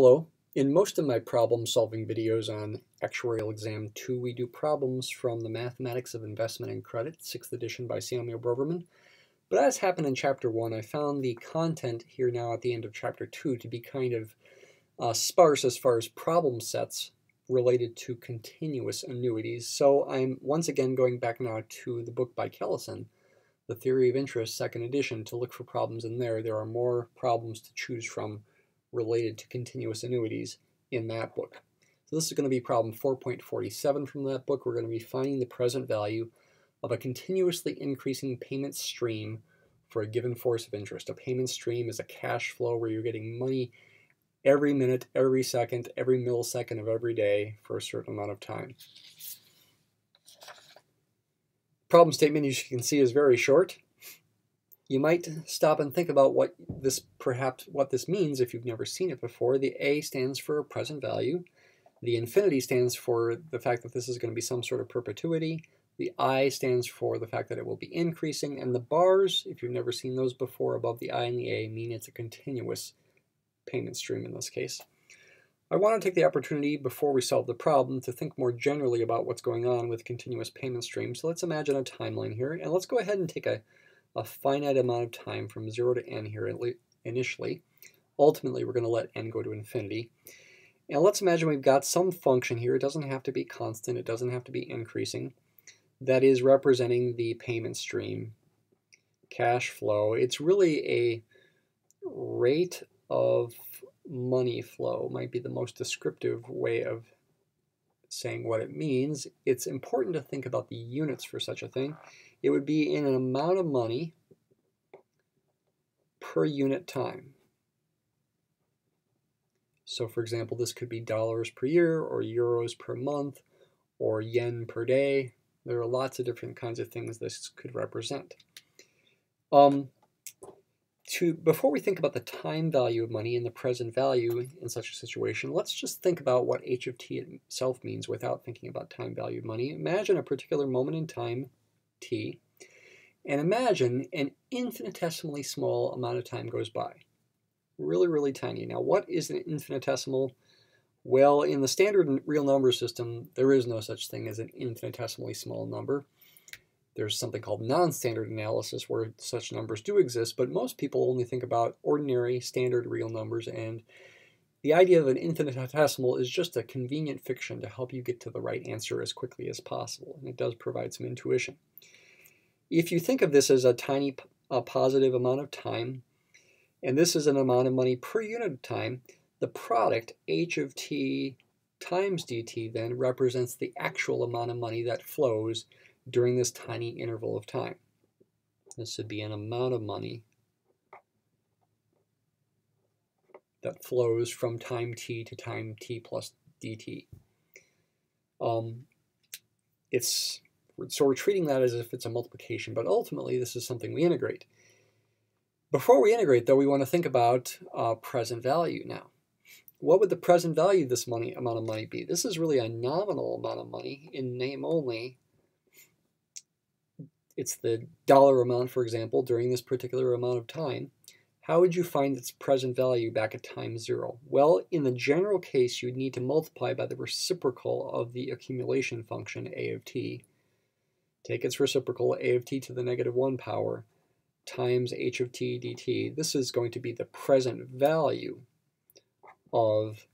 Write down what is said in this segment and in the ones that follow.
Hello. In most of my problem solving videos on Actuarial Exam 2, we do problems from the Mathematics of Investment and Credit, 6th edition by Samuel Broverman. But as happened in Chapter 1, I found the content here now at the end of Chapter 2 to be kind of uh, sparse as far as problem sets related to continuous annuities. So I'm once again going back now to the book by Kellison, The Theory of Interest, 2nd edition, to look for problems in there. There are more problems to choose from related to continuous annuities in that book. So this is going to be problem 4.47 from that book. We're going to be finding the present value of a continuously increasing payment stream for a given force of interest. A payment stream is a cash flow where you're getting money every minute, every second, every millisecond of every day for a certain amount of time. Problem statement, as you can see, is very short you might stop and think about what this perhaps what this means if you've never seen it before. The A stands for a present value. The infinity stands for the fact that this is going to be some sort of perpetuity. The I stands for the fact that it will be increasing. And the bars, if you've never seen those before above the I and the A, mean it's a continuous payment stream in this case. I want to take the opportunity before we solve the problem to think more generally about what's going on with continuous payment streams. So let's imagine a timeline here, and let's go ahead and take a a finite amount of time from 0 to n here initially. Ultimately, we're going to let n go to infinity. And let's imagine we've got some function here. It doesn't have to be constant. It doesn't have to be increasing. That is representing the payment stream, cash flow. It's really a rate of money flow might be the most descriptive way of saying what it means. It's important to think about the units for such a thing it would be in an amount of money per unit time. So for example, this could be dollars per year or euros per month or yen per day. There are lots of different kinds of things this could represent. Um, to, before we think about the time value of money and the present value in such a situation, let's just think about what h of t itself means without thinking about time value of money. Imagine a particular moment in time t, and imagine an infinitesimally small amount of time goes by. Really, really tiny. Now, what is an infinitesimal? Well, in the standard real number system, there is no such thing as an infinitesimally small number. There's something called non-standard analysis where such numbers do exist, but most people only think about ordinary standard real numbers, and the idea of an infinitesimal is just a convenient fiction to help you get to the right answer as quickly as possible, and it does provide some intuition. If you think of this as a tiny a positive amount of time, and this is an amount of money per unit of time, the product h of t times dt then represents the actual amount of money that flows during this tiny interval of time. This would be an amount of money that flows from time t to time t plus dt. Um, it's so we're treating that as if it's a multiplication, but ultimately this is something we integrate. Before we integrate, though, we want to think about uh, present value now. What would the present value of this money amount of money be? This is really a nominal amount of money in name only. It's the dollar amount, for example, during this particular amount of time. How would you find its present value back at time zero? Well, in the general case, you'd need to multiply by the reciprocal of the accumulation function, a of t, take its reciprocal, a of t to the negative 1 power, times h of t dt. This is going to be the present value of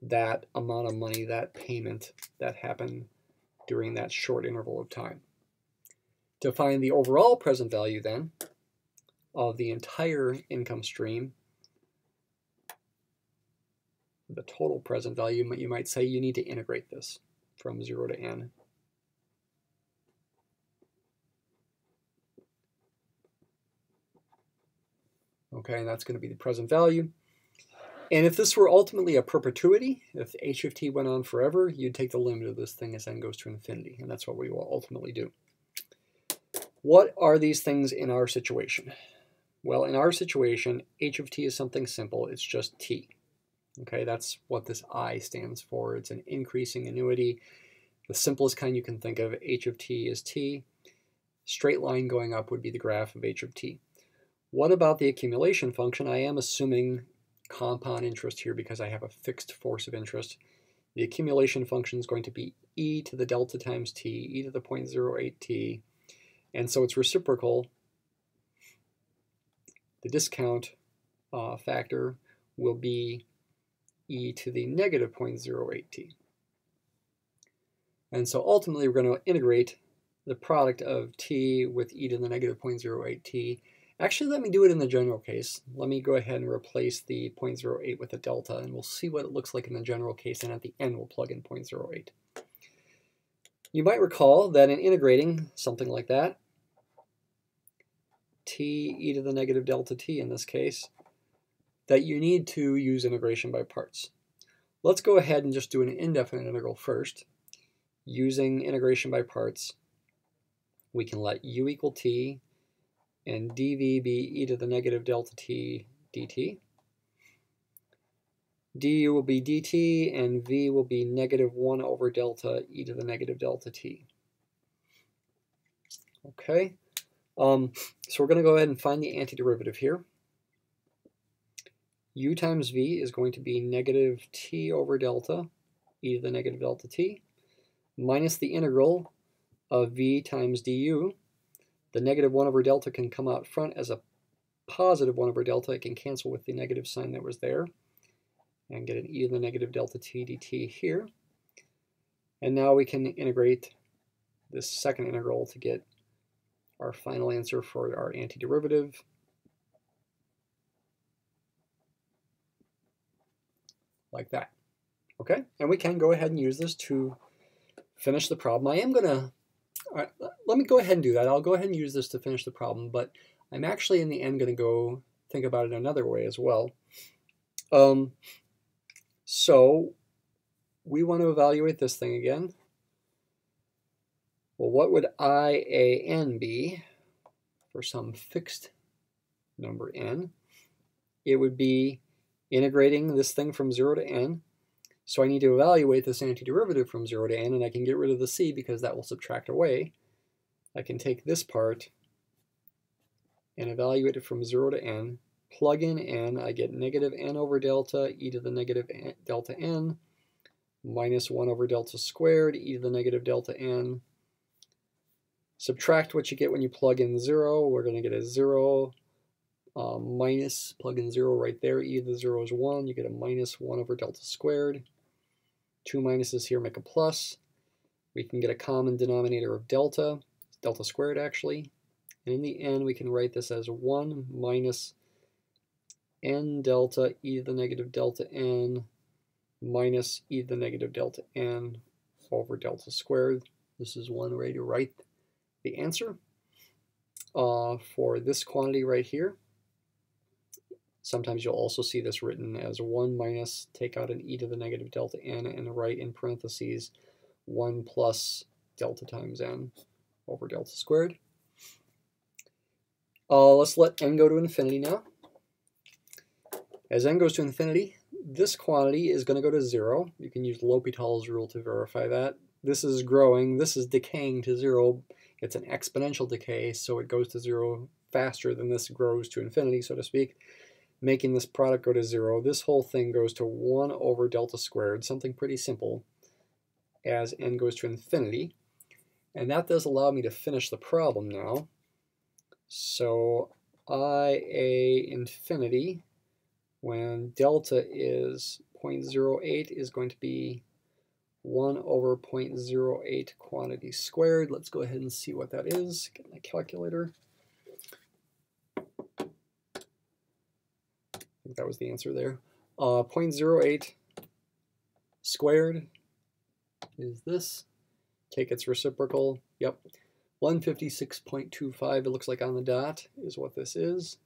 that amount of money, that payment that happened during that short interval of time. To find the overall present value then of the entire income stream, the total present value, you might say you need to integrate this from 0 to n. Okay, and that's going to be the present value. And if this were ultimately a perpetuity, if h of t went on forever, you'd take the limit of this thing as n goes to infinity, and that's what we will ultimately do. What are these things in our situation? Well, in our situation, h of t is something simple. It's just t. Okay, that's what this i stands for. It's an increasing annuity. The simplest kind you can think of, h of t is t. Straight line going up would be the graph of h of t. What about the accumulation function? I am assuming compound interest here because I have a fixed force of interest. The accumulation function is going to be e to the delta times t, e to the 0.08 t, and so it's reciprocal. The discount uh, factor will be e to the negative 0.08 t. And so ultimately we're going to integrate the product of t with e to the negative 0.08 t. Actually, let me do it in the general case. Let me go ahead and replace the 0.08 with a delta, and we'll see what it looks like in the general case, and at the end we'll plug in 0.08. You might recall that in integrating something like that, t e to the negative delta t in this case, that you need to use integration by parts. Let's go ahead and just do an indefinite integral first. Using integration by parts, we can let u equal t and dv be e to the negative delta t dt. du will be dt and v will be negative 1 over delta e to the negative delta t. Okay, um, so we're going to go ahead and find the antiderivative here. u times v is going to be negative t over delta e to the negative delta t minus the integral of v times du. The negative 1 over delta can come out front as a positive 1 over delta. It can cancel with the negative sign that was there and get an e to the negative delta t dt here. And now we can integrate this second integral to get our final answer for our antiderivative. Like that. Okay, and we can go ahead and use this to finish the problem. I am going to, right, let me go ahead and do that. I'll go ahead and use this to finish the problem, but I'm actually in the end going to go think about it another way as well. Um, so we want to evaluate this thing again. Well, what would IAN be for some fixed number n? It would be integrating this thing from 0 to n. So I need to evaluate this antiderivative from 0 to n, and I can get rid of the c because that will subtract away. I can take this part and evaluate it from 0 to n, plug in n, I get negative n over delta e to the negative n, delta n, minus 1 over delta squared e to the negative delta n, Subtract what you get when you plug in 0. We're going to get a 0 uh, minus, plug in 0 right there. e to the 0 is 1. You get a minus 1 over delta squared. Two minuses here make a plus. We can get a common denominator of delta, delta squared actually. And in the end, we can write this as 1 minus n delta e to the negative delta n minus e to the negative delta n over delta squared. This is one way to write the answer uh, for this quantity right here. Sometimes you'll also see this written as 1 minus, take out an e to the negative delta n, and write in parentheses 1 plus delta times n over delta squared. Uh, let's let n go to infinity now. As n goes to infinity, this quantity is going to go to 0. You can use L'Hopital's rule to verify that. This is growing, this is decaying to 0, it's an exponential decay, so it goes to zero faster than this grows to infinity, so to speak, making this product go to zero. This whole thing goes to 1 over delta squared, something pretty simple, as n goes to infinity. And that does allow me to finish the problem now. So IA infinity, when delta is 0.08, is going to be 1 over 0.08 quantity squared. Let's go ahead and see what that is. Get my calculator. Think that was the answer there. Uh, 0.08 squared is this. Take its reciprocal. Yep. 156.25, it looks like on the dot, is what this is.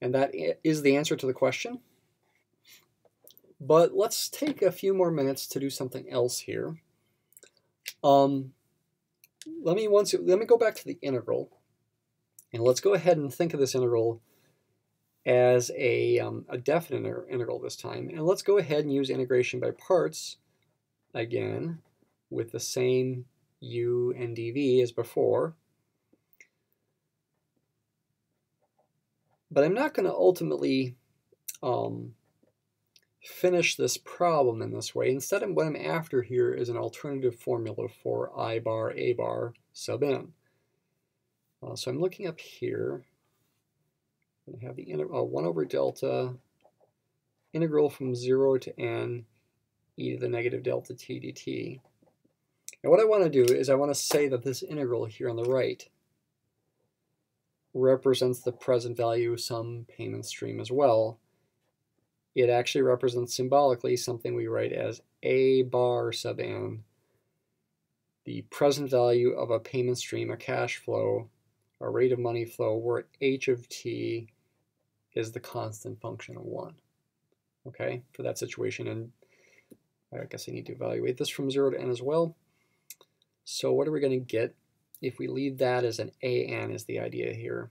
And that is the answer to the question. But let's take a few more minutes to do something else here. Um, let me once let me go back to the integral, and let's go ahead and think of this integral as a, um, a definite integral this time. And let's go ahead and use integration by parts again with the same u and dv as before. But I'm not going to ultimately um, finish this problem in this way. Instead, what I'm after here is an alternative formula for I bar A bar sub n. Uh, so I'm looking up here. I have the uh, 1 over delta integral from 0 to n e to the negative delta t dt. And what I want to do is I want to say that this integral here on the right represents the present value of some payment stream as well. It actually represents symbolically something we write as a bar sub n, the present value of a payment stream, a cash flow, a rate of money flow, where h of t is the constant function of 1. Okay, for that situation, and I guess I need to evaluate this from 0 to n as well. So what are we going to get if we leave that as an an is the idea here?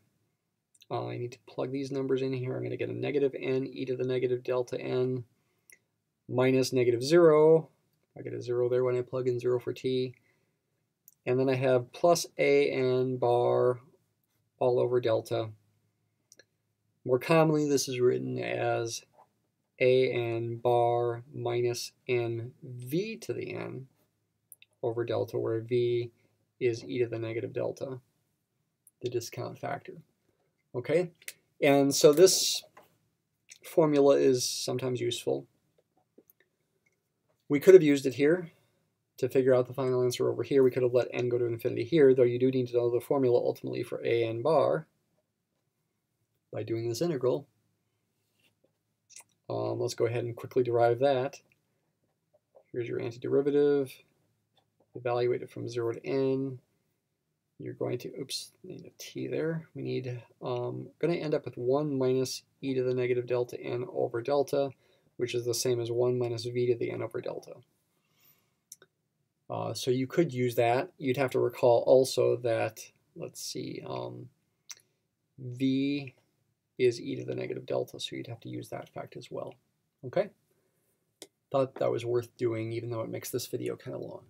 Uh, I need to plug these numbers in here. I'm going to get a negative n e to the negative delta n minus negative 0. I get a 0 there when I plug in 0 for t. And then I have plus a n bar all over delta. More commonly, this is written as a n bar minus n v to the n over delta, where v is e to the negative delta, the discount factor. Okay, and so this formula is sometimes useful. We could have used it here to figure out the final answer over here. We could have let n go to infinity here, though you do need to know the formula ultimately for a n bar by doing this integral. Um, let's go ahead and quickly derive that. Here's your antiderivative. Evaluate it from 0 to n. You're going to, oops, need a t there. We need, um, going to end up with 1 minus e to the negative delta n over delta, which is the same as 1 minus v to the n over delta. Uh, so you could use that. You'd have to recall also that, let's see, um, v is e to the negative delta, so you'd have to use that fact as well. Okay? Thought that was worth doing, even though it makes this video kind of long.